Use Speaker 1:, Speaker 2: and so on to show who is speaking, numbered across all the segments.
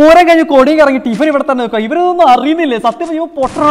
Speaker 1: പൂരം കഴിഞ്ഞ് കൊടിയും ഇറങ്ങി ടിഫിൻ ഇവിടെ തന്നെ വെക്കുക. ഇവരൊന്നും അറിയുന്നില്ലേ? സത്യം പൊട്ടണ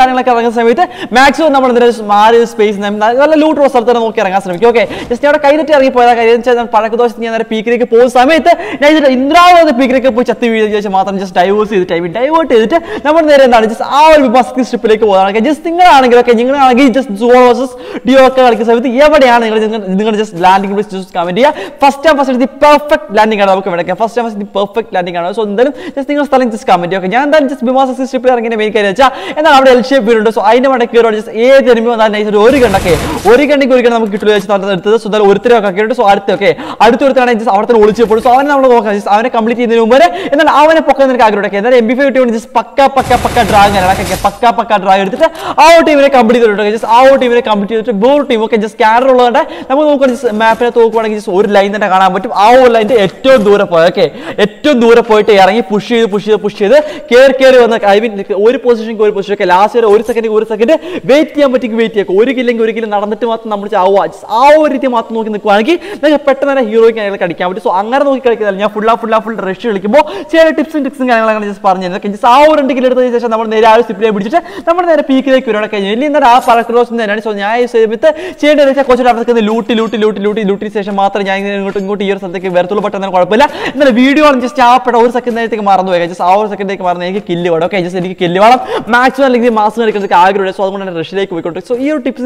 Speaker 1: ഇത്രയും കാര്യങ്ങളൊക്കെ ഇറങ്ങുന്ന സമയത്ത് മാക്സിമം നമ്മൾ നേരെ മാറി സ്പേസ് നല്ല ലൂട്ട് സ്ഥലത്ത് തന്നെ നോക്കി ഇറങ്ങാൻ ശ്രമിക്കും. ഓക്കെ ജസ്റ്റ് അവിടെ കൈതെറ്റി ഇറങ്ങി പോയതാ കാര്യം വെച്ചാൽ പഴക്കദോഷത്ത് ഞാൻ നേരെ പീക്കിലേക്ക് പോകുന്ന സമയത്ത് ഞാൻ ഇന്ദ്രാവതി പീക്കിലേക്ക് പോയി ചത്തി വീഴുന്ന ശേഷം മാത്രം ജസ്റ്റ് ഡൈവേഴ്സ് ചെയ്ത് ടൈമിൽ ഡൈവേർട്ട് ചെയ്തിട്ട് നമ്മൾ നേരെ എന്താണ്? ജസ്റ്റ് ആ ഒരു ബസ് സ്ട്രിപ്പിലേക്ക് പോകുകയാണ് ജസ്റ്റ് നിങ്ങളാണെങ്കിൽ ഓക്കെ നിങ്ങളാണെങ്കിൽ ജസ്റ്റ് സോളോ വേഴ്സസ് ഡിയോ ഒക്കെ കളിക്കുന്ന സമയത്ത് എവിടെയാണ് നിങ്ങൾ നിങ്ങൾ ജസ്റ്റ് ലാൻഡിംഗ് ജസ്റ്റ് കമന്റ് ചെയ്യുക. First time first the perfect landing ആണ് നമുക്ക് ഇവിടെ first time first the perfect landing ആണ്. സോ എന്തായാലും ജസ്റ്റ് നിങ്ങൾ സ്ഥലം ജസ്റ്റ് കമന്റ് ചെയ്യുക. ഞാൻ എന്തായാലും ജസ്റ്റ് ബിമാസ് സ്ട്രിപ്പിൽ ഇറങ്ങിയ മെയിൻ കാര്യം വെച്ചാൽ എന്നാൽ അവിടെ എൽ വീടുണ്ട് സോ അതിന്റെ മടക്കി കയറി ജസ്റ്റ് ഏത് എനിമി വന്നാലും നൈസ് ഒരു കണ്ടൊക്കെ ഒരു കണ്ണിക്ക് ഒരു കണ്ണ് നമുക്ക് കിട്ടുള്ളൂ വെച്ച് എടുത്തത് സോ എന്തായാലും ഒരുത്തരൊക്കെ അടുത്ത സോ അടുത്തൊക്കെ അടുത്തൊരുത്താണ് തന്നെ ഒളിച്ചു പോയി സോ അവനെ നമ്മൾ നോക്കാം അവനെ കംപ്ലീറ്റ് ചെയ്യുന്നതിന് മുമ്പ് എന്നാൽ അവനെ പൊക്കം നിനക്ക് ആഗ്രഹം ഉണ്ടൊക്കെ എന്നാൽ എം ബി ഫൈവ് ടീമിന് ജസ്റ്റ് പക്ക പക്ക പക്ക ഡ്രാഗ് ആണ് പക്ക പക്ക ഡ്രാഗ് എടുത്തിട്ട് ആ ഒരു ടീമിനെ കംപ്ലീറ്റ് ചെയ്തിട്ടുണ്ട് ജസ്റ്റ് ആ ഒരു ടീമിനെ കംപ്ലീറ്റ് ചെയ്തിട്ട് വേറൊരു ടീം ഒക്കെ ജസ്റ്റ് സ്കാനർ ഉള്ളതുകൊണ്ട് നമുക്ക് നോക്കാം ജസ്റ്റ് മാപ്പിനെ നോക്കുവാണെങ്കിൽ ഒരു ലൈൻ തന്നെ കാണാൻ പറ്റും. ആ ഒരു ലൈന്റെ ഏറ്റവും ദൂരെ പോയി. ഓക്കെ ഏറ്റവും ദൂരെ പോയിട്ട് ഇറങ്ങി പുഷ് ചെയ്ത് പുഷ് ചെയ്ത് പുഷ് ചെയ്ത് കയറി കയറി വന്ന ഐ മീൻ ഒരു പൊസിഷൻ ഒരു പൊസിഷൻ ഓക്കെ ലാസ്റ്റ് വരെ ഒരു സെക്കൻഡ് ഒരു സെക്കൻഡ് വെയിറ്റ് ചെയ്യാൻ പറ്റി വെയിറ്റ് ചെയ്യാം. ഒരു കില്ലെങ്കിൽ ഒരു കിലോ നടന്നിട്ട് മാത്രം നമ്മൾ ചാവുക ആ ഒരു രീതി മാത്രം നോക്കി നിൽക്കുകയാണെങ്കിൽ നിങ്ങൾക്ക് പെട്ടെന്ന് തന്നെ ഹീറോയ്ക്ക് അയാൾ കളിക്കാൻ പറ്റും. സോ അങ്ങനെ നോക്കി കളിക്കുന്നില്ല ഞാൻ ഫുള്ളാ ഫുള്ളാ ഫുൾ റഷ് കളിക്കുമ്പോൾ ചില ടിപ്സും ടിക്സും കാര്യങ്ങളൊക്കെ ജസ്റ്റ് പറഞ്ഞു ജസ്റ്റ് ആ ഒരു രണ്ട് കിലോ എടുത്തതിന് ശേഷം നമ്മൾ നേരെ ആ ഒരു പിടിച്ചിട്ട് നമ്മൾ നേരെ പീക്കിലേക്ക് വരുവാണ് കഴിഞ്ഞു ഇല്ലെങ്കിൽ എന്നാൽ ആ പറക്രോസ് തന്നെയാണ്. സോ ഞാൻ ഈ സമയത്ത് ചെയ്യേണ്ടത് വെച്ചാൽ കുറച്ച് അവിടെ ലൂട്ടി ലൂട്ടി ലൂട്ടി ലൂട്ടി ലൂട്ടിന് ശേഷം മാത്രം ഞാൻ ഇങ്ങോട്ട് ഇങ്ങോട്ട് ഈ ഒരു സ്ഥലത്തേക്ക് വരത്തുള്ളൂ. പെട്ടെന്ന് കുഴപ്പമില്ല. എന്നാൽ വീഡിയോ ആണ് ജസ്റ്റ് ആ പെട്ട ഒരു സെക്കൻഡ് നേരത്തേക്ക് മറന്നു പോയി ജസ്റ്റ് ആ ഒരു സെക്കൻഡിലേക്ക് മറന്നു എനിക്ക് കില്ല് വേണം. ഓക്കെ ജസ്റ്റ് എനിക്ക് കില്ല് വേണം. മാക്സിമം അല്ലെങ്കിൽ മാസം എടുക്കുന്നതൊക്കെ ആഗ്രഹമുണ്ട്. സോ അതുകൊണ്ട് റഷിലേക്ക് പോയിക്കോട്ടെ. സോ ഈ ഒരു ടിപ്സ്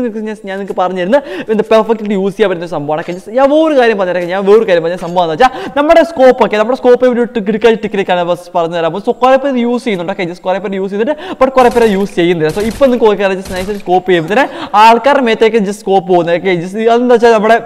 Speaker 1: ഞാൻ നിങ്ങൾക്ക് പറഞ്ഞു തരുന്നത് പെർഫെക്റ്റ് യൂസ് ചെയ്യാൻ പറ്റുന്ന സംഭവമാണ്. ഞാൻ വേറൊരു കാര്യം പറഞ്ഞുതരാം ഞാൻ വേറൊരു കാര്യം പറഞ്ഞ സംഭവം എന്ന് വെച്ചാൽ നമ്മുടെ സ്കോപ്പ് ഒക്കെ നമ്മുടെ സ്കോപ്പ് ഒരു ടിക്കറ്റ് ടിക്കറ്റിലേക്കാണ് ബസ് പറഞ്ഞു തരാം. സോ കുറെ പേര് യൂസ് ചെയ്യുന്നുണ്ട്. ഓക്കെ കുറെ പേര് യൂസ് ചെയ്തിട്ട് ബട്ട് കുറെ പേര് യൂസ് ചെയ്യുന്നില്ല. സോ ഇപ്പം നിങ്ങൾക്ക് നോക്കിയാൽ നൈസ് സ്കോപ്പ് ചെയ്യുമ്പോൾ തന്നെ ആൾക്കാരുടെ മേത്തേക്ക് ജസ്റ്റ് സ്കോപ്പ് പോകുന്നത്. ഓക്കെ ജസ്റ്റ് അതെന്താ വെച്ചാൽ നമ്മുടെ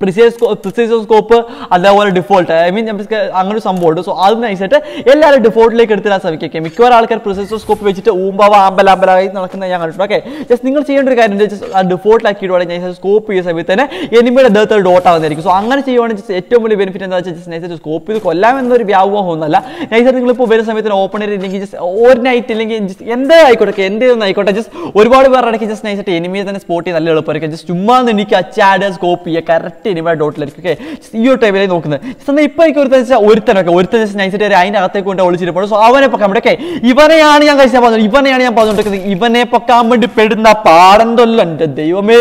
Speaker 1: സ്കോപ്പ് അതേപോലെ ഡിഫോൾട്ട് ഐ മീൻ അങ്ങനെ ഒരു സംഭവമുണ്ട് സോ അത് നൈസായിട്ട് എല്ലാവരും ഡിഫോൾട്ടിലേക്ക് എടുത്തിടാൻ ശ്രമിക്കുക മിക്കവാറും ആൾക്കാർ സ്കോപ്പ് വെച്ചിട്ട് ഊമ്പാവ ആമ്പലാമ്പലായി നടക്കുന്ന ഞാൻ കണ്ടിട്ടുണ്ട്. ഓക്കെ ജസ്റ്റ് നിങ്ങൾ ചെയ്യേണ്ട ഒരു കാര്യം ജസ്റ്റ് ആ ഡിഫോൾട്ട് ആക്കിയിടുവാണെങ്കിൽ നൈസ് സ്കോപ്പ് ചെയ്യുന്ന സമയത്ത് തന്നെ എനിമിയുടെ ദേഹത്ത് ഡോട്ട് ആവുന്നതായിരിക്കും. സോ അങ്ങനെ ചെയ്യുവാണെങ്കിൽ ജസ്റ്റ് ഏറ്റവും വലിയ ബെനിഫിറ്റ് എന്താ വെച്ചാൽ ജസ്റ്റ് സ്കോപ്പ് ചെയ്ത് കൊല്ലാം എന്നൊരു വ്യാമോഹം ഒന്നല്ല നൈസായിട്ട് നിങ്ങളിപ്പോൾ വരുന്ന സമയത്ത് ഓപ്പൺ ഇല്ലെങ്കിൽ ജസ്റ്റ് ഒരു നൈറ്റ് ഇല്ലെങ്കിൽ ജസ്റ്റ് എന്തേ ആയിക്കോട്ടെ എന്തെങ്കിലും ആയിക്കോട്ടെ. ജസ്റ്റ് ഒരുപാട് പേർ ഇടയ്ക്ക് ജസ്റ്റ് നൈസായിട്ട് എനിമിയെ തന്നെ സ്പോട്ട് ചെയ്യാൻ നല്ല എളുപ്പമായിരിക്കും. ജസ്റ്റ് ചുമ്മാ എനിക്ക് അച്ചാഡ് സ്കോപ്പ് ചെയ്യുക കറക്റ്റ് എനിമയുടെ ഡോട്ടിലായിരിക്കും ഓക്കെ ഈ ഒരു ടൈമിലേക്ക് നോക്കുന്നത്. എന്നാൽ ഇപ്പോൾ എനിക്ക് ഒരുത്തൻ വെച്ചാൽ ഒരുത്തനൊക്കെ ഒരുത്തൻ ജസ്റ്റ് നൈസായിട്ട് അതിന്റെ അകത്തേക്ക് കൊണ്ട് ഒളിച്ചിട്ട് സോ അവനെ പൊക്കാൻ വേണ്ടി ഓക്കെ ഇവനെയാണ് ഞാൻ കഴിച്ചാൽ പറഞ്ഞത് ഇവനെയാണ് ഞാൻ പറഞ്ഞുകൊണ്ടിരിക്കുന്നത്. ഇവനെ പൊക്കാൻ വേണ്ടി പെടുന്ന പാടന്തൊല്ലോ എന്റെ ദൈവമേ.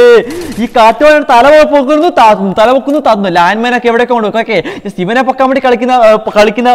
Speaker 1: ഈ കാറ്റുവാൻ തല പൊക്കുന്നു താത്തുന്നു തല പൊക്കുന്നു താത്തുന്നു ലാൻഡ്മാൻ ഒക്കെ എവിടെയൊക്കെ കൊണ്ട് ഓക്കെ ജസ്റ്റ് ഇവനെ പൊക്കാൻ വേണ്ടി കളിക്കുന്ന കളിക്കുന്ന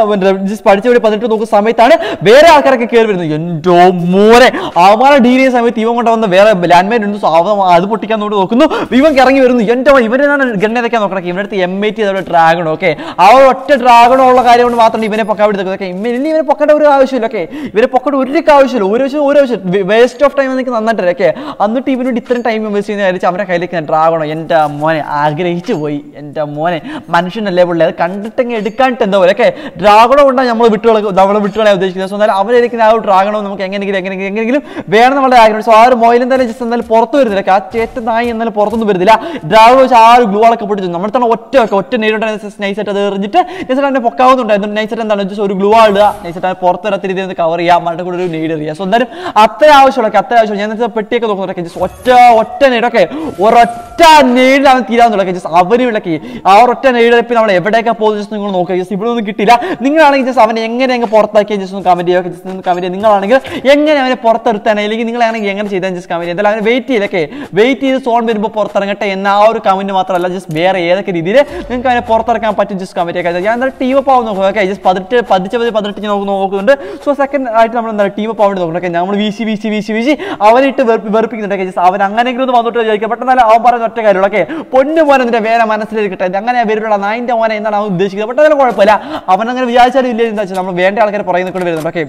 Speaker 1: ജസ്റ്റ് പഠിച്ച വേണ്ടി പതിനെട്ട് നോക്കുന്ന സമയത്താണ് വേറെ ആൾക്കാരൊക്കെ കയറി വരുന്നത്. എന്തോ മോനെ. അവന്മാരെ ഡീൽ ചെയ്യുന്ന സമയത്ത് ഇവൻ കൊണ്ട് വന്ന വേറെ ലാൻഡ്മാൻ ഉണ്ട്. സോ അവൻ അത് പൊട്ടിക്കാൻ നോക്കി നോക്കുന്നു. ഇവൻ ഇറങ്ങി വരുന്നു. എന്റെ ഇവനാണ് ഗണ്ണേതൊക്കെ നോക്കണം? ഇവിടെ അടുത്ത് എം ടി അതേപോലെ ഡ്രാഗൺ ഓക്കെ ആ ഒറ്റ ഡ്രാഗണോ ഉള്ള കാര്യം കൊണ്ട് മാത്രം ഇവനെ പൊക്കാൻ നിൽക്കുന്നത് ഓക്കെ ഇനി ഇവനെ പൊക്കേണ്ട ഒരു ആവശ്യമില്ല ഓക്കെ ഇവരെ പൊക്കേണ്ട ഒരു ആവശ്യമില്ല ഒരു ആവശ്യം ഒരു ആവശ്യം. വേസ്റ്റ് ഓഫ് ടൈം എനിക്ക് നന്നായിട്ട് ഓക്കെ എന്നിട്ട് ഇവനോട് ഇത്രയും ടൈം വേസ്റ്റ് ചെയ്യുന്ന കാര്യം അവരുടെ കയ്യിലേക്ക് ഞാൻ ഡ്രാഗണോ എന്റെ മോനെ ആഗ്രഹിച്ചു പോയി. എന്റെ മോനെ മനുഷ്യനല്ലേ പുള്ളി? അത് കണ്ടിട്ടെങ്കിൽ എടുക്കാണ്ട് എന്താ പോലെ ഓക്കെ ഡ്രാഗണോ കൊണ്ടാണ് നമ്മൾ വിട്ടുകൾ നമ്മൾ വിട്ടുകളെ ഉദ്ദേശിക്കുന്നത്. സോ എന്നാലും അവരിക്കുന്ന ആ ഒരു ഡ്രാഗണോ നമുക്ക് എങ്ങനെയെങ്കിലും എങ്ങനെയെങ്കിലും എങ്ങനെയെങ്കിലും വേണം നമ്മുടെ ആഗ്രഹം. സോ ആ ഒരു മോയിലും തന്നെ ജസ്റ്റ് എന്നാലും പുറത്ത് വരുന്നില്ല ആ ചേറ്റ നായി എന്നാലും പുറത്തൊന്നും വരുന്നില്ല. ഡ്രാഗണോ വെച്ച് ആ ഒരു ഗ്ലൂ ആളൊക്കെ പൊട്ടിച്ചു നമ്മൾ തന്നെ ഒറ്റ ഒക്കെ ഒറ്റ നേരിട്ട് നൈസായിട്ട് അത് എറിഞ്ഞിട്ട് നൈസായിട്ട് അതിനെ പൊക്കാവുന്നുണ്ടായിരുന്നു. നൈസായിട്ട് എന്താണ് വെച്ചാൽ ഒരു ഗ്ലൂ ആളുക നൈസായിട്ട് പുറത്ത് വരാത്ത രീതിയിൽ കവർ ചെയ്യാം മരുടെ കൂടെ ഒരു നീഡ് എറിയുക. സോ എന്തായാലും അത്ര ആവശ്യമുള്ള അത്ര ആവശ്യം ഞാൻ പെട്ടിയൊക്കെ നോക്കുന്നതൊക്കെ ജസ്റ്റ് ഒറ്റ ഒറ്റ നേടൊക്കെ ഒരൊറ്റ നെയ്ഡിലാണ് തീരാന്നുള്ളതൊക്കെ ജസ്റ്റ് അവർ വിളക്കി ആ ഒറ്റ നെയ്ഡ് നമ്മൾ എവിടെയൊക്കെ പോകുന്നത് ജസ്റ്റ് നിങ്ങൾ നോക്കുക. ജസ്റ്റ് ഇവിടെ ഒന്നും കിട്ടില്ല നിങ്ങളാണെങ്കിൽ ജസ്റ്റ് അവനെ എങ്ങനെ അങ്ങ് പുറത്താക്കിയ ജസ്റ്റ് ഒന്ന് ചെയ്യുക. ജസ്റ്റ് ഒന്ന് ചെയ്യുക. നിങ്ങളാണെങ്കിൽ എങ്ങനെ അവനെ പുറത്തെടുത്താണ് അല്ലെങ്കിൽ നിങ്ങളാണെങ്കിൽ എങ്ങനെ ചെയ്താൽ ജസ്റ്റ് കമന്റ് എന്തായാലും അവനെ വെയിറ്റ് ചെയ്തൊക്കെ വെയിറ്റ് ചെയ്ത് സോൺ വരുമ്പോൾ പുറത്തിറങ്ങട്ടെ എന്ന ആ ഒരു കമന്റ് മാത്രമല്ല. ജസ്റ്റ് വേറെ ഏതൊക്കെ രീതിയിൽ നിങ്ങൾക്ക് അതിനെ പുറത്തിറക്കാൻ പറ്റും ജസ്റ്റ് കമന്റ് ഒക്കെ ഞാൻ എന്തായാലും ടീം അപ്പ് നോക്കുക ഓക്കെ ജസ്റ്റ് പതിനെട്ട് പതിച്ച പതി പതിനെട്ട് നോക്കി നോക്കുന്നുണ്ട്. സോ സെക്കൻഡ് ആയിട്ട് നമ്മൾ എന്താ ടീം അപ്പ് ആവേണ്ടി നോക്കണം ഓക്കെ നമ്മൾ വീശി വീശി വീശി വീശി അവനിട്ട് വെറുപ്പ് വെറുപ്പിക്കുന്നുണ്ട്. ഓക്കെ ജസ്റ്റ് അവൻ അങ്ങനെയെങ്കിലും ഒന്ന് വന്നിട്ട് ചോദിക്കുക പെട്ടെന്ന് അവൻ പറയുന്ന ഒറ്റ കാര്യമുള്ളൂ. ഓക്കെ പൊന്നു മോനെ നിന്റെ വേറെ മനസ്സിലിരിക്കട്ടെ ഇത് അങ്ങനെ വരുള്ള? നായിന്റെ മോനെ എന്നാണ് അവൻ ഉദ്ദേശിക്കുന്നത്. പെട്ടെന്ന് കുഴപ്പമില്ല. അവനങ്ങനെ വിചാരിച്ചാലും ഇല്ല എന്താ വെച്ചാൽ നമ്മൾ വേണ്ട ആൾക്കാർ പറയുന്നത് കൊണ്ട് വരുന്നുണ്ട്. ഓക്കെ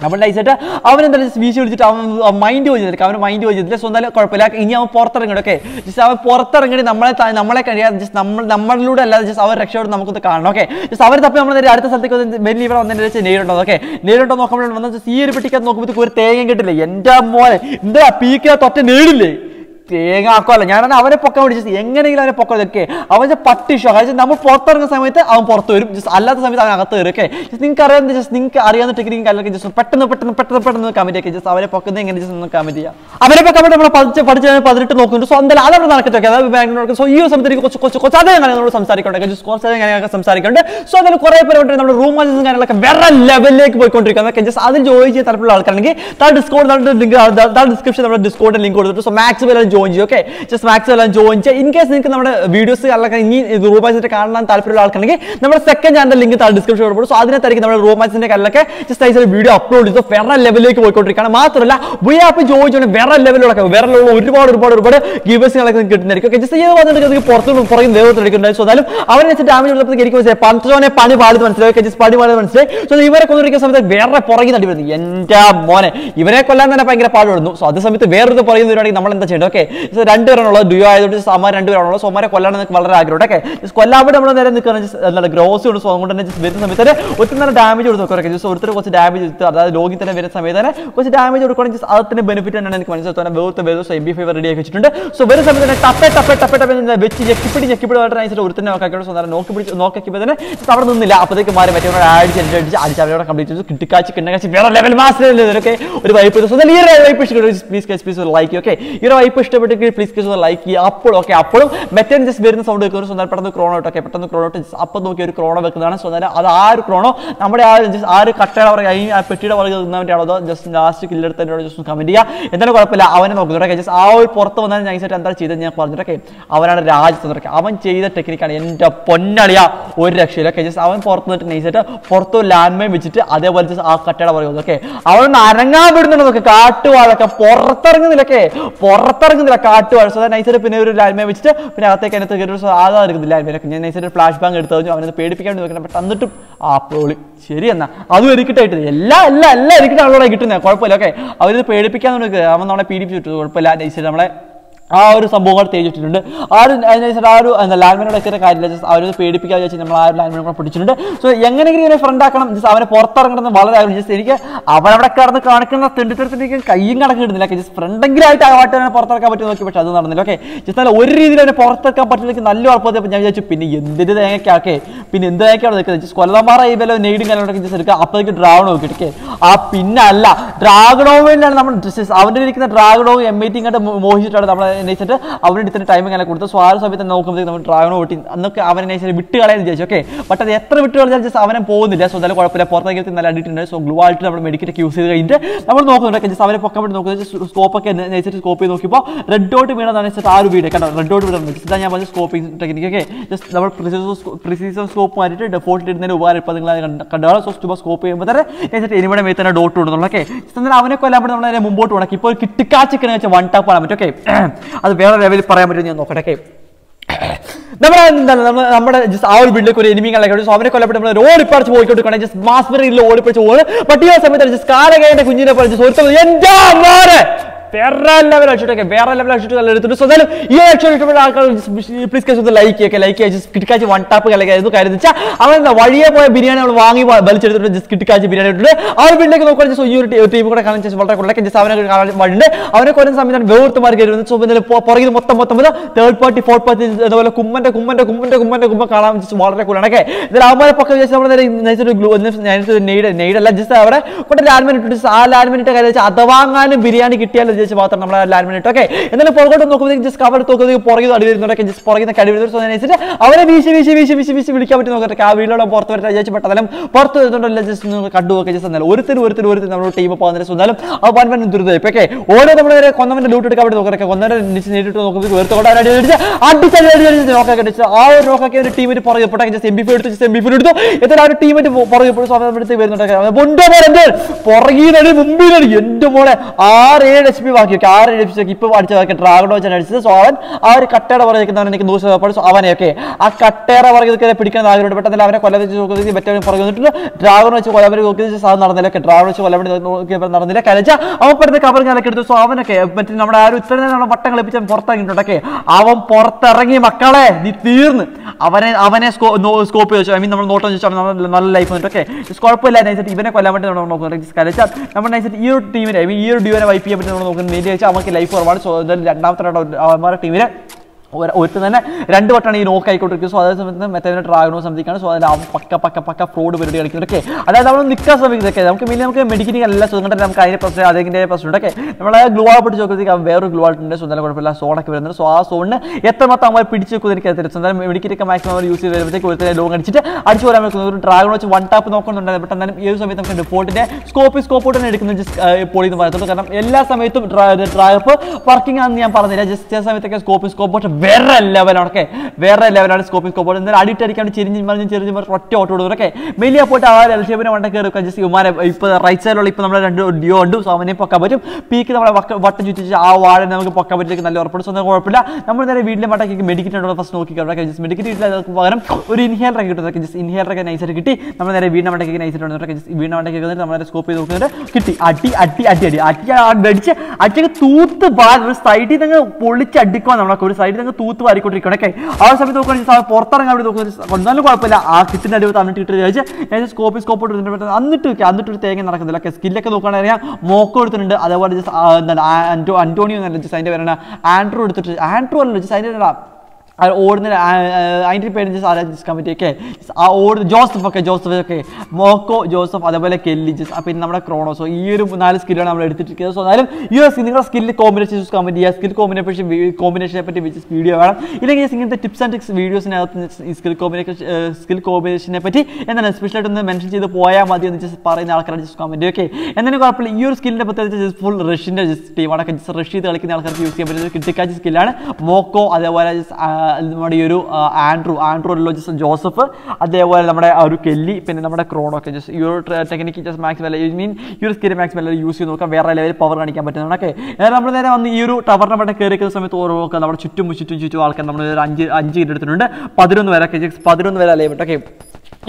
Speaker 1: അപ്പോൾ അയച്ചിട്ട് അവൻ എന്താ വീശി വിളിച്ചിട്ട് അവൻ മൈൻഡ് ചെയ്തിട്ട് അവൻ മൈൻഡ് ചെയ്തിട്ട് സ്വന്തം കുഴപ്പമില്ല. ഇനി അവൻ പുറത്തിറങ്ങണം ഓക്കെ ജസ്റ്റ് അവൻ പുറത്തിറങ്ങി നമ്മളെ നമ്മളെ കഴിയാതെ ജസ്റ്റ് നമ്മൾ നമ്മളിലൂടെ അല്ലാതെ ജസ്റ്റ് അവർ രക്ഷയോട് നമുക്കൊന്ന് കാണണം ഓക്കെ ജസ്റ്റ് അവർ തപ്പി നമ്മൾ നേരെ അടുത്ത സ്ഥലത്തേക്ക് വലിയ ഇവിടെ വന്നതിന് വെച്ച് നേരിട്ടുണ്ടോ ഓക്കെ നേരിട്ടോ നോക്കുമ്പോഴാണ് വന്നാൽ ഈ ഒരു പെട്ടിക്കകത്ത് നോക്കുമ്പോഴത്തേക്ക് ഒരു തേങ്ങ കിട്ടില്ല? എന്റെ മോനെ എന്താ പീക്കകത്ത് ഒറ്റ നേടില്ലേ? തേങ്ങ ആക്കുമല്ല ഞാനത് അവനെ പൊക്കാൻ പിടിച്ചത് എങ്ങനെയെങ്കിലും അവനെ പൊക്കാൻ ഒക്കെ അവന്റെ പട്ടി ഷോ. അതായത് നമ്മൾ പുറത്തിറങ്ങുന്ന സമയത്ത് അവൻ പുറത്ത് വരും. ജസ്റ്റ് അല്ലാത്ത സമയത്ത് അവൻ അകത്ത് വരും. ഓക്കെ നിങ്ങൾക്ക് അറിയാവുന്ന ജസ്റ്റ് നിങ്ങൾക്ക് അറിയാവുന്ന ടെക്നിക്ക് അല്ലെങ്കിൽ ജസ്റ്റ് പെട്ടെന്ന് പെട്ടെന്ന് പെട്ടെന്ന് പെട്ടെന്ന് കമന്റ് ഒക്കെ ജസ്റ്റ് അവരെ പൊക്കുന്നത് എങ്ങനെ? ജസ്റ്റ് ഒന്ന് കമന്റ് ചെയ്യാം. അവരെ പൊക്കാൻ വേണ്ടി നമ്മൾ പഠിച്ച് പഠിച്ച് പതിനെട്ട് നോക്കുന്നുണ്ട്. സോ എന്തായാലും അതവിടെ നടക്കട്ടെ. ഓക്കെ അതായത് ബാംഗ്ലൂർ സോ ഈ സമയത്ത് എനിക്ക് കുറച്ച് കുറച്ച് കുറച്ച് അതേ കാര്യങ്ങളോട് സംസാരിക്കണ്ടേ ജസ്റ്റ് കുറച്ച് അതേ കാര്യങ്ങളൊക്കെ സംസാരിക്കണ്ട് സോ അതിൽ കുറെ പേര് നമ്മുടെ റൂം മാച്ചസും കാര്യങ്ങളൊക്കെ വേറെ ലെവലിലേക്ക് പോയിക്കൊണ്ടിരിക്കുന്നത് ഓക്കെ ജസ്റ്റ് അതിൽ ജോയിൻ ചെയ്യാൻ താല്പര്യമുള്ള ആൾക്കാരാണെങ്കിൽ താ ഡിസ്കൗണ്ട് ഡിസ്ക്രിപ്ഷൻ നമ്മുടെ ഡിസ്കൗണ്ട് ലിങ്ക് കൊടുത്തിട്ട്. സോ മാക്സിമം ജോയിൻ ചെയ്യും. ഓക്കെ ജസ്റ്റ് മാക്സ് എല്ലാം ജോയിൻ ചെയ്യുക ഇൻ കേസ് നിങ്ങൾക്ക് നമ്മുടെ വീഡിയോസ് അല്ലെങ്കിൽ ഇനി റൂമാസിന്റെ കാണാൻ താല്പര്യമുള്ള ആൾക്കാണെങ്കിൽ നമ്മുടെ സെക്കൻഡ് ചാനൽ ലിങ്ക് താഴെ ഡിസ്ക്രിപ്ഷൻ കൊടുക്കും. സോ അതിനകത്തായിരിക്കും നമ്മുടെ റൂമാസിന്റെ കല്ലൊക്കെ ജസ്റ്റ് അതിൽ വീഡിയോ അപ്ലോഡ് ചെയ്ത് വേറെ ലെവലിലേക്ക് പോയിക്കൊണ്ടിരിക്കുകയാണ്. മാത്രമല്ല വി ആപ്പ് ജോയിൻ ചെയ്യണം വേറെ ലെവലിലൊക്കെ വേറെ ലെവലിൽ ഒരുപാട് ഒരുപാട് ഒരുപാട് ഗീവേഴ്സുകളൊക്കെ കിട്ടുന്നതായിരിക്കും. ഓക്കെ ജസ്റ്റ് ചെയ്ത് വന്നിട്ട് നിങ്ങൾക്ക് പുറകിൽ പുറകെ വേഗത്തിൽ എടുക്കുന്നുണ്ട് സോ എന്നാലും അവരെ വെച്ച് ഡാമേജ് കൊടുത്തപ്പോൾ എനിക്ക് മനസ്സിലായി. പന്ത്രോനെ പണി പാടി മനസ്സിലായി. ഓക്കെ ജസ്റ്റ് പണി പാടി മനസ്സിലായി. സോ ഇവരെ കൊന്നിരിക്കുന്ന സമയത്ത് വേറെ പുറകെ നടി വരുന്നു. എന്റെ മോനെ ഇവരെ കൊല്ലാൻ തന്നെ ഭയങ്കര പാടുപെടുന്നു. സോ അതേ സമയത്ത് വേറൊരു പുറകെ വരുവാണെങ്കിൽ നമ്മൾ എന്താ ചെയ്യേണ്ടത്? ഓക്കെ രണ്ടുപേരാണുള്ളത്. ഡ്യൂ ആയതുകൊണ്ട് സമാർ രണ്ടുപേരാണുള്ളത്. സോ കൊല്ലാണ് എനിക്ക് വളരെ ആഗ്രഹമുണ്ട് ഓക്കെ കൊല്ലാൻ വേണ്ടി നമ്മൾ നേരെ നിൽക്കുകയാണ് നല്ല ഗ്രോസ് കൊണ്ട് സോ അതുകൊണ്ട് തന്നെ വരുന്ന സമയത്ത് തന്നെ ഒത്തിരി നല്ല ഡാമേജ് കൊടുത്തു ഓക്കെ ജസ്റ്റ് ഒരുത്തർ കുറച്ച് ഡാമേജ് എടുത്ത് അതായത് ലോഗിൽ തന്നെ വരുന്ന സമയത്ത് തന്നെ കുറച്ച് ഡാമേജ് കൊടുക്കുകയാണെങ്കിൽ അതിന് ബെനിഫിറ്റ് തന്നെയാണ് എനിക്ക് മനസ്സിലാക്കാൻ വേർത്ത് വേറെ എം ബി ഫൈവ് റെഡി ആക്കി വെച്ചിട്ടുണ്ട് സോ വരുന്ന സമയത്ത് തന്നെ ടപ്പേ ടപ്പേ ടപ്പേ ടപ്പേ വെച്ച് ഞെക്കിപ്പിടി ഞെക്കിപ്പിടി ആയിട്ട് നൈസിട്ട് ഒരുത്തന്നെ നോക്കാക്കിയോട് സോ നേരെ നോക്കി പിടിച്ച് നോക്കിയപ്പോൾ തന്നെ അവിടെ നിന്നില്ല. അപ്പോഴത്തേക്ക് മാറി മറ്റേ അടിച്ച് അടിച്ച് അടിച്ച് അടിച്ച് അവരോട് കംപ്ലീറ്റ് ചെയ്തു. കിട്ടിക്കാച്ച് കിണ്ണക്കാച്ച് വേറെ ലെവൽ മാസ്റ്റർ ഒരു വൈപ്പ് സോ ഈ ഒരു വൈപ്പ് ഇഷ്ടം പ്ലീസ് പ്ലീസ് ലൈക്ക് ഓക്കെ ഈ ഒരു വൈപ്പ് ഇഷ്ടപ്പെട്ടെങ്കിൽ പ്ലീസ് കേസ് ലൈക്ക് ചെയ്യുക. അപ്പോഴും ഓക്കെ അപ്പോഴും മെറ്റൻ ജസ്റ്റ് വരുന്ന സൗണ്ട് വെക്കുന്ന സ്വന്തം പെട്ടെന്ന് ക്രോണോ ഓക്കെ പെട്ടെന്ന് ക്രോണോ ഇട്ട് അപ്പം നോക്കി ഒരു ക്രോണോ വെക്കുന്നതാണ്. സോ അതായത് അത് ആ ഒരു ക്രോണോ നമ്മുടെ ആ ജസ്റ്റ് ആ ഒരു കട്ടയുടെ പറയുക ഈ ആ പെട്ടിയുടെ പറയുക നിന്നവന്റെയാണോ അതോ ജസ്റ്റ് ലാസ്റ്റ് കില്ലെടുത്തതിനോട് ജസ്റ്റ് കമന്റ് ചെയ്യുക. എന്തായാലും കുഴപ്പമില്ല അവനെ നോക്കുന്നുണ്ട് ജസ്റ്റ് ആ ഒരു പുറത്ത് വന്നാൽ ഞാൻ നൈസായിട്ട് എന്താ ചെയ്തത് ഞാൻ പറഞ്ഞിട്ടൊക്കെ അവനാണ് രാജ്യത്ത് അവൻ ചെയ്ത ടെക്നിക്കാണ് എന്റെ പൊന്നളിയ ഒരു രക്ഷയില്ല ഓക്കെ ജസ്റ്റ് അവൻ പുറത്ത് നിന്നിട്ട് നൈസായിട്ട് പുറത്ത് ലാൻഡ് മൈൻ വെച്ചിട്ട് അതേപോലെ ജസ്റ്റ് ആ കട്ടയുടെ പറയുന്നത് ഓക്കെ അവൻ അനങ്ങാൻ വിടുന്നുണ്ടൊക്കെ കാട്ടുവാഴൊക്കെ പുറത്തിറങ്ങുന്നില്ലൊക്കെ പുറത്തിറങ്ങുന്നില്ല കാട്ടുവാണ് സോ നൈസർ പിന്നെ ഒരു ലാൽമയെ വെച്ചിട്ട് പിന്നെ അകത്തേക്ക് അതിനകത്ത് കയറി ഒരു എടുക്കുന്നില്ല. ലാൻഡ് ഞാൻ നൈസർ ഫ്ലാഷ് ബാങ്ക് എടുത്തു കഴിഞ്ഞു അവനെ പേടിപ്പിക്കാൻ നോക്കണം പക്ഷെ എന്നിട്ടും ആ പോളി. ശരി എന്നാ. അതും എനിക്കിട്ടായിട്ട് എല്ലാ എല്ലാം എല്ലാം എനിക്കിട്ടാണല്ലോ കിട്ടുന്നത് കുഴപ്പമില്ല. ഓക്കെ അവരിത് പേടിപ്പിക്കാൻ നോക്കുക അവൻ നമ്മളെ പീഡിപ്പിച്ചിട്ട്. കുഴപ്പമില്ല. നൈസർ നമ്മളെ ആ ഒരു സംഭവങ്ങൾ തേജിട്ടിട്ടുണ്ട് ആ ഒരു അതിനനുസരിച്ച് ആ ഒരു എന്താ ലാൻഡ്മാനോട് ഒക്കെ കാര്യമില്ല. ജസ്റ്റ് അവരത് പേടിപ്പിക്കാൻ വെച്ച് നമ്മൾ ആ ഒരു ലാൻഡ്മാനെ കൂടെ പിടിച്ചിട്ടുണ്ട്. സോ എങ്ങനെയെങ്കിലും ഇവരെ ഫ്രണ്ട് ആക്കണം. ജസ്റ്റ് അവനെ പുറത്തിറങ്ങണമെന്ന് വളരെ ആഗ്രഹം ജസ്റ്റ് എനിക്ക് അവനവിടെ കിടന്ന് കാണിക്കുന്ന തെണ്ടിത്തരത്തിലേക്ക് കയ്യും കണക്ക് കിട്ടുന്നില്ല. ജസ്റ്റ് ഫ്രണ്ടെങ്കിലായിട്ട് ആ ആവാട്ട് അവനെ പുറത്തിറക്കാൻ പറ്റും നോക്കി പക്ഷെ അത് നടന്നില്ല. ഓക്കെ ജസ്റ്റ് നല്ല ഒരു രീതിയിൽ അവനെ പുറത്തിറക്കാൻ പറ്റില്ല നല്ല ഉറപ്പത്തിൽ ഞാൻ വിചാരിച്ചു പിന്നെ എന്തിന് തേങ്ങയ്ക്കാക്കെ പിന്നെ എന്ത് തേങ്ങയ്ക്കാണ് നിൽക്കുന്നത് ജസ്റ്റ് കൊല്ലമാറ ഈ വില നെയ്ഡും കാര്യങ്ങളൊക്കെ ജസ്റ്റ് എടുക്കുക അപ്പോഴേക്ക് ഡ്രാഗൺ നോക്കിയിട്ട് ആ പിന്നെ അല്ല ഡ്രാഗണോവിലാണ് നമ്മൾ അവന്റെ ഇരിക്കുന്ന ഡ്രാഗണോ എം ഐ ടി ഇങ്ങോട്ട് മോഹിച്ചിട്ടാണ് നമ്മൾ നയിച്ചിട്ട് അവന് എടുത്തിട്ട് ടൈം ഇങ്ങനെ കൊടുത്തു. സോ ആ ഒരു സമയത്ത് നോക്കുമ്പോഴത്തേക്ക് നമ്മൾ ഡ്രാഗണോ ഓട്ടി അന്നൊക്കെ അവനെ നയിച്ചിട്ട് വിട്ട് കളയാൻ വിചാരിച്ചു. ഓക്കെ ബട്ട് അത് എത്ര വിട്ട് കളഞ്ഞാൽ ജസ്റ്റ് അവനെ പോകുന്നില്ല. സോ എന്തായാലും കുഴപ്പമില്ല. പുറത്തേക്ക് നല്ല അടിയിട്ടുണ്ട് സോ ഗ്ലൂ ആയിട്ട് നമ്മൾ മെഡിക്കറ്റ് യൂസ് ചെയ്ത് കഴിഞ്ഞിട്ട് നമ്മൾ നോക്കുന്നുണ്ട്. ജസ്റ്റ് അവനെ പൊക്കാൻ വേണ്ടി നോക്കുന്നത് സ്കോപ്പൊക്കെ നയിച്ചിട്ട് സ്കോപ്പ് ചെയ്ത് നോക്കിയപ്പോൾ റെഡ് ഡോട്ട് വീണതാണ് വെച്ചാൽ ആ ഒരു വീട് കേട്ടോ റെഡ് ഡോട്ട് വീടാണ് ഇതാ ഞാൻ പറഞ്ഞ സ്കോപ്പിംഗ് ടെക്നിക്ക് ഒക്കെ ജസ്റ്റ് നമ്മൾ പ്രിസീസ് സ്കോപ്പ് മാറ്റിയിട്ട് ഡെഫോൾട്ട് ഇടുന്നതിന് ഉപകാരം ഇപ്പോൾ നിങ്ങൾ കണ്ടാൽ സോ ചുമ്മാ സ്കോപ്പ് ചെയ്യുമ്പോൾ തന്നെ എന്നിട്ട് എനിവിടെ മേത്ത് തന്നെ ഡോട്ട് ഇടുന്നുള്ളൂ. ഓക്കെ എന്നാൽ അവനെ കൊല്ലാൻ നമ്മൾ മുമ്പോട്ട് പോകണം ഇപ്പോൾ ഒരു കിട്ടിക്കാച്ചിക്കണ വെച്ചാൽ വൺ ടാപ്പ് ആണ് പറ്റും. ഓക്കെ അത് വേറെ ലെവലിൽ പറയാൻ പറ്റും ഞാൻ നോക്കട്ടെ നമ്മുടെ എന്താണ് നമ്മൾ നമ്മുടെ ജസ്റ്റ് ആ ഒരു ബിൽഡിലേക്ക് ഒരു എനിമികളൊക്കെ സോ അവനെ കൊല്ലപ്പെട്ട് നമ്മൾ ഓടിപ്പറിച്ച് പോയിക്കൊണ്ടിരിക്കണം ജസ്റ്റ് മാസ്മറിയിൽ ഓടിപ്പറിച്ച് പോകുന്നത് പട്ടിയ സമയത്ത് ജസ്റ്റ് കാലകേന്റെ കുഞ്ഞിനെ പറിച്ച് സുഹൃത്തുക്കൾ എന്താ വേറെ ലെവൽ അടിച്ചിട്ടൊക്കെ വേറെ ലെവൽ അടിച്ചിട്ട് നല്ല എടുത്തിട്ട് ഈ ആഴ്ച ഇഷ്ടപ്പെട്ട ആൾക്കാർ പ്ലീസ് കേസ് ലൈക്ക് ചെയ്യുക ലൈക്ക് ചെയ്യുക കിട്ടിക്കാച്ച് വൺ ടാപ്പ് കളിക്കായിരുന്നു കാര്യം വെച്ചാൽ അവൻ വഴിയെ പോയ ബിരിയാണി നമ്മൾ വാങ്ങി വലിച്ചെടുത്തിട്ട് ജസ്റ്റ് കിട്ടിക്കാച്ച് ബിരിയാണി ഇട്ടിട്ട് അവർ പിന്നെ നോക്കുകയാണെങ്കിൽ സോ ഈ ഒരു ടീം കൂടെ കാണാൻ ചേച്ചി വളരെ കൂടുതൽ ജസ്റ്റ് അവനെ കാണാൻ വഴിയുണ്ട്. അവനെ കുറേ സമയത്താണ് വേർത്തുമാർ കയറുന്നത്. സോ പിന്നെ പുറകിൽ മൊത്തം മൊത്തം തേർഡ് പാർട്ടി ഫോർത്ത് പാർട്ടി അതുപോലെ കുമ്മന്റെ കുമ്മന്റെ കുമ്മന്റെ കുമ്മന്റെ കുമ്മ കാണാൻ ജസ്റ്റ് വളരെ കൂടാണ് ഓക്കെ ഇതിൽ അവന്മാരെ പക്കം ജസ്റ്റ് നമ്മുടെ നേരെ ജസ്റ്റ് അവിടെ കൊണ്ട് ലാൻമെന്റ് ഇട്ടിട്ട് ആ ലാൻമെന്റ് കാര്യം അഥവാങ്ങാനും ബിരിയാണി കിട്ടിയാലും വിചാരിച്ച് മാത്രം നമ്മൾ ഇട്ട്. ഓക്കെ എന്നാലും പുറകോട്ട് നോക്കുമ്പോഴത്തേക്ക് ജസ്റ്റ് കവർ തോക്കുന്നത് പുറകെ അടി വരുന്നുണ്ടൊക്കെ ജസ്റ്റ് കടി അടി അതിനനുസരിച്ച് അവരെ വീശി വീശി വീശി വീശി വീശി വിളിക്കാൻ പറ്റി നോക്കട്ടെ. ആ വീടിലൂടെ പുറത്ത് വരട്ടെ വിചാരിച്ച് പെട്ടാലും പുറത്ത് വരുന്നുണ്ടല്ലോ ജസ്റ്റ് കണ്ടു നോക്കുക ജസ്റ്റ് എന്നാലും ഒരുത്തരും ഒരുത്തരും ഒരുത്തരും നമ്മുടെ ടീം പോകുന്നതിന് സ്വന്തം പാൻ ദുരിതം ഇപ്പൊ ഓക്കെ ഓരോ നമ്മൾ നേരെ കൊന്നവന്റെ ലൂട്ട് എടുക്കാൻ വേണ്ടി നോക്കട്ടെ. കൊന്നവന്റെ നിച്ച് നേരിട്ട് നോക്കുമ്പോൾ വേർത്തോടെ അടി അടിച്ച് അടി അടിച്ച് നോക്കൊക്കെ അടിച്ച് ആ ഒരു നോക്കൊക്കെ ഒരു ടീമിന് പുറകെ പെട്ടെന്ന് ജസ്റ്റ് എം ബി എടുത്ത് ജസ്റ്റ് എം ബി എടുത്തു. എന്നിട്ട് ആ ഒരു ടീമിന്റെ പുറകെ പോയി സ്വാതന്ത്ര്യത്തിൽ വരുന്നുണ്ടൊക്കെ പുറകീനടി മുമ്പിലടി എന്റെ മോളെ ആറ് ഏഴ് എച്ച് പി ബാക്കി വെക്കുക ആറ് എപ്പിസോഡ് ഇപ്പോൾ അടിച്ച ബാക്കി ഡ്രാഗൺ വെച്ചാൽ അടിച്ചത് സോ. അവൻ ആ ഒരു കട്ടേട പുറകെ എനിക്ക് നൂറ് ശതമാനം സോ അവനെയൊക്കെ ആ കട്ടയുടെ പുറകെ നിൽക്കുന്ന പിടിക്കുന്ന ആഗ്രഹമുണ്ട് പെട്ടെന്ന് അവനെ കൊല വെച്ച് നോക്കുന്നത് മറ്റേ പുറകെ നിന്നിട്ട് ഡ്രാഗൺ വെച്ച് കൊല്ലാൻ നോക്കി സാധനം നടന്നില്ല ഡ്രാഗൺ വെച്ച് നോക്കി നോക്കിയപ്പോൾ നടന്നില്ല. കലച്ച അവൻ പെട്ടെന്ന് കവർ കാലൊക്കെ എടുത്തു. സോ അവനൊക്കെ മറ്റേ നമ്മുടെ ആ ഒരു നേരം നമ്മുടെ വട്ടം കളിപ്പിച്ച് പുറത്തിറങ്ങിയിട്ടുണ്ടൊക്കെ അവൻ പുറത്തിറങ്ങി മക്കളെ നീ തീർന്ന്. അവനെ അവനെ സ്കോപ്പ് ചോദിച്ചു ഐ മീൻ നമ്മൾ നോട്ടം ചോദിച്ചു. അവൻ നല്ല- നല്ല ലൈഫ് വന്നിട്ടൊക്കെ കുഴപ്പമില്ല നൈസായിട്ട് ഇവനെ കൊല്ലാൻ വേണ്ടി നമ്മൾ നോക്കുന്നത് കലച്ച നമ്മൾ നൈസായിട്ട് ഈ ഒരു ടീമിനെ ഐ മീൻ ഈ ഒരു ഡ്യൂവിനെ വൈപ്പ് ചെയ്യാൻ പറ്റി നമ്മൾ നോക്കുന്നത് മെയിൻ വെച്ചാൽ അവർക്ക് ലൈഫ് കുറവാണ് രണ്ടാമത്തെ ടീമിന് ഒരുത്തൻ തന്നെ രണ്ട് വട്ടമാണ് ഈ നോക്ക് ആയിക്കൊണ്ടിരിക്കുന്നത്. സോ അതേ സമയത്ത് മെത്തേനെ ട്രാഗണോ സംബന്ധിക്കാണ്. സോ അതിൽ പക്ക പക്ക പക്ക ഫ്രോഡ് പരിപാടി കളിക്കുന്നതൊക്കെ അതായത് നമ്മൾ നിൽക്കാൻ ശ്രമിക്കുന്നതൊക്കെ നമുക്ക് മെയിൻ നമുക്ക് മെഡിക്കിനിങ് അല്ല. സുഖം നമുക്ക് അതിന്റെ പ്രശ്നം അതിന്റെ പ്രശ്നമുണ്ടൊക്കെ നമ്മളെ ഗ്ലൂ ഗ്ലോ ചോദിച്ചത് അവൻ വേറൊരു ഗ്ലൂ ആയിട്ടുണ്ട് സ്വന്തം കുഴപ്പമില്ല. സോണൊക്കെ വരുന്നുണ്ട്. സോ ആ സോണിന് എത്രമാത്രം അവർ പിടിച്ച് വെക്കുന്നത് എനിക്ക് അറിയത്തില്ല. സ്വന്തം മെഡിക്കലൊക്കെ മാക്സിമം അവർ യൂസ് ചെയ്ത് വരുമ്പോഴത്തേക്ക് ഒരുത്തനെ ലോങ് അടിച്ചിട്ട് അടിച്ചു വരാൻ വെക്കുന്നത് ഒരു ഡ്രാഗൺ വെച്ച് വൺ ടാപ്പ് നോക്കുന്നുണ്ടായിരുന്നു. ബട്ട് എന്നാലും ഈ ഒരു സമയത്ത് നമുക്ക് ഡിഫോൾട്ടിന്റെ സ്കോപ്പ് സ്കോപ്പ് തന്നെ എടുക്കുന്നത് പൊളി എന്ന് പറയത്തുള്ളൂ കാരണം എല്ലാ സമയത്തും ഡ്രാഗപ്പ് വർക്കിംഗ് ആണെന്ന് ഞാൻ പറഞ്ഞില്ല ജസ്റ്റ് ചില സമയത്തൊക്കെ സ്കോപ്പ് സ്കോപ്പ് പക്ഷേ വേറെ ലെവലാണ് ഓക്കെ? വേറെ ലെവലാണ് സ്കോപ്പിംഗ് സ്കോപ്പ് എന്തായാലും അടിയിട്ടടിക്കാണ്ട് ചെരിഞ്ഞ് മറിഞ്ഞ് ചെറിഞ്ഞ് മറിഞ്ഞ് ഒറ്റ ഓട്ടോ കൊടുക്കും മെലിയ പോയിട്ട് ആ എൽഷേപ്പിനെ വണ്ട കയറി ജസ്റ്റ് ഉമാരെ ഇപ്പോൾ റൈറ്റ് സൈഡിലുള്ള ഇപ്പോൾ നമ്മുടെ രണ്ട് ഡിയോ ഉണ്ട്. സോ അവനെ പൊക്കാൻ പറ്റും. പീക്ക് നമ്മളെ വക്ക- വട്ടം ചുറ്റിച്ച് ആ വാഴ നമുക്ക് പൊക്കാൻ പറ്റില്ല. നല്ല ഉറപ്പുണ്ട് സ്വന്തം കുഴപ്പമില്ല. നമ്മൾ നേരെ വീട്ടിലെ മട്ടയ്ക്ക് മെഡിക്കറ്റ് ഉണ്ടോ ഫസ്റ്റ് നോക്കി ജസ്റ്റ് മെഡിക്കറ്റ് ഇല്ല പകരം ഒരു ഇൻഹേലർ ഒക്കെ കിട്ടുന്നത് ജസ്റ്റ് ഇൻഹേലർ ഒക്കെ നൈസായിട്ട് കിട്ടി. നമ്മൾ നേരെ വീടിന്റെ മട്ടയ്ക്ക് നൈസായിട്ട് ഉണ്ടോ ജസ്റ്റ് വീടിന്റെ വണ്ടി വന്നിട്ട് നമ്മൾ സ്കോപ്പ് ചെയ്ത് നോക്കുന്നുണ്ട് കിട്ടി. അടി അടി അടി അടി. അടി അടിച്ച് അടിച്ചൊക്കെ തൂത്ത് ബാ ഒരു സൈഡിൽ നിന്ന് പൊളിച്ച് അടിക്കുക നമ്മളൊക്കെ. ഒരു സൈഡിൽ നിന്ന് തൂത്ത് വാരിക്കൊണ്ടിരിക്കണം ഓക്കെ ആ സമയത്ത് നോക്കുകയാണെങ്കിൽ പുറത്തിറങ്ങാൻ വേണ്ടി നോക്കുന്നത് കൊണ്ടാലും കുഴപ്പമില്ല. ആ കിറ്റിന്റെ അടിവ് തന്നിട്ട് ചോദിച്ചാൽ ഞാൻ സ്കോപ്പ് സ്കോപ്പ് എടുത്തിട്ട് എന്നിട്ട് വെക്കുക എന്നിട്ട് ഒരു തേങ്ങ നടക്കുന്നില്ല ഒക്കെ സ്കില്ലൊക്കെ നോക്കുകയാണെങ്കിൽ അറിയാം മോക്കോ എടുത്തിട്ടുണ്ട് അതേപോലെ ജസ്റ്റ് എന്താണ് അന്റോ അന്റോണിയോ എന്നല്ല ജസ്റ്റ് അതിന്റെ പേരാണ് ആൻഡ്രോ എടുത്തിട്ട് ആൻഡ്രോ അല്ല ജസ്റ്റ് അതിന്റെ ആ, ഓടുന്ന അതിന്റെ പേര് ജസ്റ്റ് ജസ്റ്റ് കമ്മിറ്റി ഒക്കെ ആ ഓടുന്ന ജോസഫ് ഒക്കെ ജോസഫ് ഒക്കെ മോക്കോ ജോസഫ് അതേപോലെ കെല്ലി ജസ്റ്റ് പിന്നെ നമ്മുടെ ക്രോണോസോ ഈ ഒരു നാല് സ്കില്ലാണ് നമ്മൾ എടുത്തിട്ടിരിക്കുന്നത്. സോ എന്നാലും ഈ ഒരു നിങ്ങളുടെ സ്കില്ല് കോമ്പിനേഷൻ ചൂസ് കമ്മിറ്റി ചെയ്യുക. സ്കിൽ കോമ്പിനേഷൻ കോമ്പിനേഷനെ പറ്റി വിച്ച് വീഡിയോ വേണം ഇല്ലെങ്കിൽ ഇങ്ങനത്തെ ടിപ്സ് ആൻഡ് ടിക്സ് വീഡിയോസിനകത്ത് ഈ സ്കിൽ കോമ്പിനേഷൻ സ്കിൽ കോമ്പിനേഷനെ പറ്റി എന്താണ് സ്പെഷ്യലായിട്ട് ഒന്ന് മെൻഷൻ ചെയ്ത് പോയാൽ മതി എന്ന് ജസ്റ്റ് പറയുന്ന ആൾക്കാരെ ജസ്റ്റ് കമ്മിറ്റി ഓക്കെ എന്നാലും കുഴപ്പമില്ല. ഈ ഒരു സ്കില്ലിന്റെ പ്രത്യേകിച്ച് ജസ്റ്റ് ഫുൾ റഷ്യന്റെ ജസ്റ്റ് ടീം അടക്കം ജസ്റ്റ് റഷ്യ കളിക്കുന്ന ആൾക്കാർക്ക് യൂസ് ചെയ്യാൻ പറ്റുന്ന കിട്ടിക്കാച്ച സ്കില്ലാണ് മോക്കോ അതേപോലെ ആ, നമ്മുടെ ഈ ഒരു ആൻഡ്രൂ ആൻഡ്രൂ ജസ്റ്റ് ജോസഫ് അതേപോലെ നമ്മുടെ ഒരു കെല്ലി പിന്നെ നമ്മുടെ ക്രോണോ ഒക്കെ. ജസ്റ്റ് ഈ ഒരു ടെക്നിക്ക് ജസ്റ്റ് മാക്സിമം അല്ല മീൻ ഈ സ്കിൽ മാക്സിമം അല്ല യൂസ് ചെയ്ത് നോക്കാം. വേറെ ലെവലിൽ പവർ കാണിക്കാൻ പറ്റുന്നതൊക്കെ ഓക്കെ നമ്മൾ നേരെ വന്ന് ഈ ഒരു ടവറിനെ പറ്റ കയറിക്കുന്ന സമയത്ത് ഓരോ നോക്കാം നമ്മുടെ ചുറ്റും ചുറ്റും ചുറ്റും ആൾക്കാർ നമ്മൾ ഒരു അഞ്ച് അഞ്ച് കിറ്റ് എടുത്തിട്ടുണ്ട്. പതിനൊന്ന് വരെ ഒക്കെ പതിനൊന്ന് വരെ അല്ലേ ഓക്കെ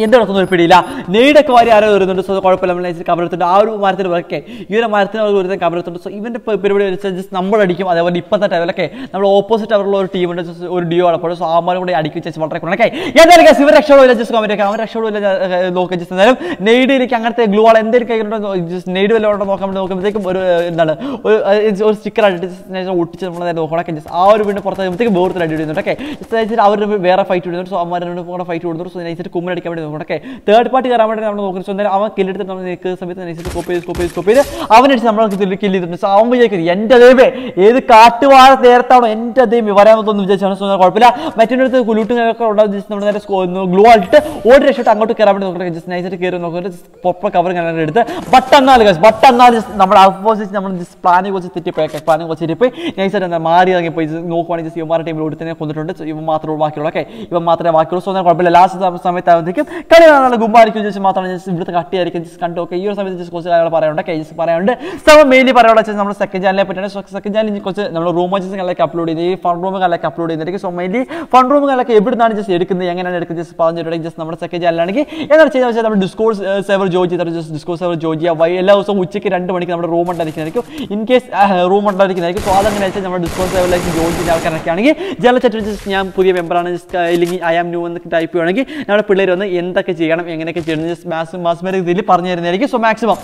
Speaker 1: എന്ത് നടക്കുന്ന ഒരു പിടിയില്ല. നെയ്ഡൊക്കെ വാരി ആരോ വരുന്നുണ്ട് സോ കുഴപ്പമില്ല. നമ്മൾ നൈസ് കബറെടുത്തിട്ട് ആ ഒരു മരത്തിൽ വരക്കെ ഈ ഒരു മരത്തിന് അവർ ഒരുത്തൻ കബറെടുത്തുണ്ട് സോ ഇവന്റെ പരിപാടി വെച്ചാൽ ജസ്റ്റ് നമ്മൾ അടിക്കും. അതേപോലെ ഇപ്പോഴത്തെ ടൈമിലൊക്കെ നമ്മൾ ഓപ്പോസിറ്റ് അവരുള്ള ഒരു ടീമുണ്ട് ഒരു ഡിയോ അപ്പോൾ സോ ആമാരും കൂടെ അടിക്കും ചേച്ചി. വളരെ കുറേ എന്തായാലും guys, ഇവർ രക്ഷപ്പെടില്ല ജസ്റ്റ് കമന്റ് ഒക്കെ. അവൻ രക്ഷപ്പെടില്ല നോക്കി. ജസ്റ്റ് എന്നാലും നെയ്ഡിലേക്ക് അങ്ങനത്തെ ഗ്ലൂ ആൾ എന്തെങ്കിലും കൈകൊണ്ടോ ജസ്റ്റ് നെയ്ഡ് വല്ല ഉണ്ടോ നോക്കാൻ നോക്കുമ്പോഴത്തേക്കും ഒരു എന്താണ് ഒരു ഒരു സ്റ്റിക്കർ അടിച്ച് ഒട്ടിച്ച് നമ്മൾ നേരെ നോക്കണൊക്കെ ജസ്റ്റ് ആ ഒരു വീണ്ടും പുറത്ത് വരുമ്പോഴത്തേക്കും ബോർത്ത് അടി ഇടുന്നുണ്ട് ഓക്കെ ജസ്റ്റ് അവർ വേറെ ഫൈറ്റ് ഇടുന്നുണ്ട്. സോ അവന്മാർ കൂടെ ഫൈറ്റ് വിടുന്നുണ്ട് സോ നൈസിട്ട് കുമ്മലടിക്കാൻ വേണ്ടി നോക്കണൊക്കെ തേർഡ് പാർട്ടി കയറാൻ വേണ്ടി നമ്മൾ നോക്കുന്നത് എന്തായാലും അവൻ കില്ലെടുത്തിട്ട് നമ്മൾ നിൽക്കുന്ന സമയത്ത് നൈസിട്ട് കോപ്പ് ചെയ്ത് കോപ്പ് ചെയ്ത് കോപ്പ് ചെയ്ത്. അവനടിച്ച് നമ്മൾ കില്ല് ചെയ്തിട്ടുണ്ട്. സോ അവൻ വിചാരിക്കുന്നത് എന്റെ ദൈവേ ഏത് കാട്ടുവാഴ നേരത്താണോ എന്റെ ദൈവം വരാമെന്നൊന്നും വിചാരിച്ചാണ്. കുഴപ്പമില്ല. മറ്റൊരിടത്ത് കുലൂട്ടുകളൊക്കെ ഉണ്ടാവും ജസ്റ്റ് നമ്മൾ നേരെ ഗ്ലോ ആയിട്ട് ഓടി രക്ഷപ്പെട്ട് അങ്ങോട്ട് കയറാൻ വേണ്ടി നോക്കുന്നത് ജസ്റ്റ് നൈസായിട്ട് കയറി നോക്കുന്നത് പൊപ്പ കവർ കാണാൻ എടുത്ത്. ബട്ട് എന്നാൽ ബട്ട് എന്നാൽ നമ്മുടെ അപ്പോസിറ്റ് നമ്മൾ ജസ്റ്റ് പ്ലാനിങ് കുറച്ച് തെറ്റിപ്പോയൊക്കെ പ്ലാനിങ് കുറച്ച് തെറ്റിപ്പോയി. നൈസായിട്ട് എന്താ മാറി ഇറങ്ങി പോയി. നോക്കുവാണെങ്കിൽ ഇവന്മാരുടെ ടീമിൽ തന്നെ കൊന്നിട്ടുണ്ട്. ഇവ മാത്രമേ ബാക്കിയുള്ളൂ. ഓക്കെ ഇവ മാത്രമേ ബാക്കിയുള്ളൂ സോ കുഴപ്പമില്ല. ലാസ്റ്റ് സമയത്ത് ആകുമ്പോഴത്തേക്കും കളി നല്ല ഗുമ്പായിരിക്കും ജസ്റ്റ് മാത്രമാണ് ജസ്റ്റ് ഇവിടുത്തെ കട്ടിയായിരിക്കും. ജസ്റ്റ് കണ്ടു ഓക്കെ ഈ ഒരു സമയത്ത് ജസ്റ്റ് കുറച്ച് കാര്യങ്ങൾ പറയാനുണ്ട്. ജസ്റ്റ് പറയാനുണ്ട്. സോ മെയിൻലി പറയാനുള്ള വെച്ചാൽ നമ്മുടെ സെക്കൻഡ് ചാനലിനെ പറ്റിയാണ്. സോ സെക്കൻഡ് ചാനലിൽ കുറച്ച് നമ്മൾ റൂം കാര്യങ്ങളൊക്കെ അപ്ലോഡ് ചെയ്ത് ഈ ഫൺ റൂമുകളിലൊക്കെ അപ്ലോഡ് ചെയ്യുന്നതായിരിക്കും. സോ മെയിൻലി ഫൺ റൂമുകളിലൊക്കെ എവിടുന്നാണ് ജസ്റ്റ് എടുക്കുന്നത്? എങ്ങനെയാണ് എടുക്കുന്നത്? ജസ്റ്റ് പറഞ്ഞിട്ടുണ്ടെങ്കിൽ ജസ്റ്റ് നമ്മുടെ സെക്കൻഡ് ചാനലാണെങ്കിൽ എന്താണ് ചെയ്യുന്നത് വെച്ചാൽ നമ്മൾ ഡിസ്കോഴ്സ് സെവർ ജോയിൻ ചെയ്തിട്ട് ജസ്റ്റ് ഡിസ്കോഴ്സ് സെവർ ജോയിൻ ചെയ്യുക. വൈ എല്ലാ ദിവസവും ഉച്ചയ്ക്ക് രണ്ട് മണിക്ക് നമ്മുടെ റൂം ഉണ്ടായിരിക്കുന്നതായിരിക്കും. ഇൻ കേസ് റൂം ഉണ്ടായിരിക്കുന്നതായിരിക്കും. സോ അതങ്ങനെ വെച്ചാൽ നമ്മുടെ ഡിസ്കോഴ്സ് സെവറിലേക്ക് ജോയിൻ ചെയ്യുന്ന ആൾക്കാരൊക്കെ ആണെങ്കിൽ ജനറൽ ചാറ്റ് ഞാൻ പുതിയ മെമ്പറാണ് ജസ്റ്റ് ഇല്ലെങ്കിൽ ഐ ആം ന്യൂ എന്നൊക്കെ ടൈപ്പ് ചെയ്യുകയാണെങ്കിൽ നമ്മുടെ പിള്ളേർ വന്ന് എന്തൊക്കെ ചെയ്യണം എങ്ങനെയൊക്കെ ചെയ്യണം ജസ്റ്റ് മാക്സിമം മാക്സിമം ഇതിൽ പറഞ്ഞു തരുന്നതായിരിക്കും. സോ മാക്സിമം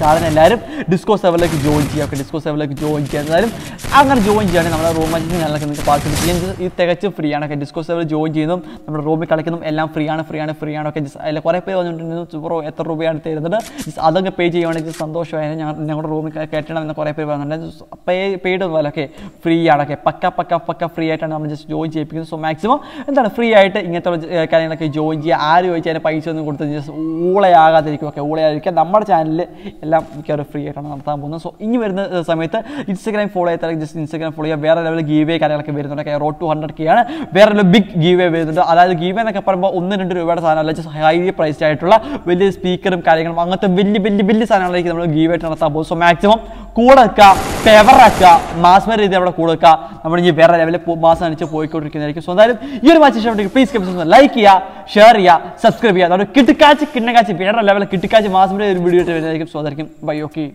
Speaker 1: സാധനം എല്ലാവരും ഡിസ്കോ സെവറിലേക്ക് ജോയിൻ ചെയ്യുക ഒക്കെ ഡിസ്കോ സെവറിലേക്ക് ജോയിൻ ചെയ്യുക. എന്തായാലും അങ്ങനെ ജോയിൻ ചെയ്യുകയാണെങ്കിൽ നമ്മുടെ റൂം മഞ്ചിങ് ഞങ്ങൾക്ക് നിങ്ങൾക്ക് പാർട്ടിസിപ്പേറ്റ് ചെയ്യാൻ ഇത് തികച്ചും ഫ്രീ ആണ്. ഒക്കെ ഡിസ്കോ സെവർ ജോയിൻ ചെയ്യുന്നതും നമ്മുടെ റൂമിൽ കളിക്കുന്നതും എല്ലാം ഫ്രീ ആണ് ഫ്രീ ആണ് ഫ്രീ ആണ്. ജസ്റ്റ് അതിൽ കുറേ പേര് വന്നിട്ടുണ്ട് ബ്രോ എത്ര രൂപയാണ് തരുന്നത്? അതൊക്കെ പേ ചെയ്യുകയാണെങ്കിൽ സന്തോഷമായിരുന്നു. ഞങ്ങൾ ഞങ്ങളുടെ റൂമിൽ കയറ്റണം എന്ന് കുറേ പേര് പറയുന്നുണ്ട് പേ പെയ്ഡ് ഒന്നും അല്ല ഓക്കെ ഫ്രീ ആണ്. ഓക്കെ പക്ക പക്ക പക്ക ഫ്രീ ആയിട്ടാണ് നമ്മൾ ജസ്റ്റ് ജോയിൻ ചെയ്യിപ്പിക്കുന്നത്. സോ മാക്സിമം എന്താണ് ഫ്രീ ആയിട്ട് ഇങ്ങനത്തെ കാര്യങ്ങളൊക്കെ ജോയിൻ ചെയ്യുക. ആര് ചോദിച്ചാൽ പൈസ ഒന്നും കൊടുത്ത് ജസ്റ്റ് ഊളയാകാതിരിക്കും. ഓക്കെ ഊളയായിരിക്കുക നമ്മുടെ ചാനലിൽ എല്ലാം മിക്കവാറും ഫ്രീ ആയിട്ടാണ് നടത്താൻ പോകുന്നത്. സോ ഇനി വരുന്ന സമയത്ത് ഇൻസ്റ്റാഗ്രാം ഫോളോ ചെയ്താൽ ജസ്റ്റ് ഇൻസ്റ്റാഗ്രാം ഫോളോ ചെയ്യുക വേറെ ലെവൽ ഗീവേ കാര്യങ്ങളൊക്കെ വരുന്നുണ്ട്. റോഡ് ടു ഹൺഡ്രഡ് കെ ആണ്. വേറെ ഒരു ബിഗ് ഗീവേ വരുന്നുണ്ട്. അതായത് ഗീവേ എന്നൊക്കെ പറയുമ്പോൾ ഒന്ന് രണ്ട് രൂപയുടെ സാധനമല്ല. ജസ്റ്റ് ഹൈലി പ്രൈസ്ഡ് ആയിട്ടുള്ള വലിയ സ്പീക്കറും കാര്യങ്ങളും അങ്ങനത്തെ വലിയ വലിയ വലിയ സാധനങ്ങളായിരിക്കും നമ്മൾ ഗീവ് നടത്താൻ പോകും സോ മാക്സിമം കൂടെ വെക്കുക ഫേവറാക്കുക മാസ്മര രീതി അവിടെ കൂടെ വെക്കുക നമ്മൾ ഇനി വേറെ ലെവലിൽ മാസം അനുസരിച്ച് പോയിക്കൊണ്ടിരിക്കുന്നതായിരിക്കും. സോ എന്തായാലും ഈ ഒരു മാച്ച് ഇഷ്ടപ്പെട്ടെങ്കിൽ പ്ലീസ് ലൈക്ക് ചെയ്യുക ഷെയർ ചെയ്യുക സബ്സ്ക്രൈബ് ചെയ്യുക. അതുകൊണ്ട് കിട്ടിക്കാച്ച് കിണ്ണക്കാച്ച് വേറെ ലെവലിൽ കിട്ടിക്കാച്ച് മാസം വരെ ഒരു വീഡിയോ ഇട്ട് വരുന്നതായിരിക്കും. സോ അതായിരിക്കും ബൈ ഓക്കെ